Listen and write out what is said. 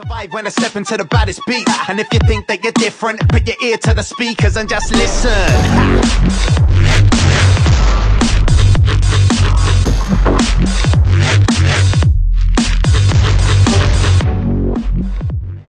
Survive when I step into the baddest beat. And if you think that you're different, put your ear to the speakers and just listen.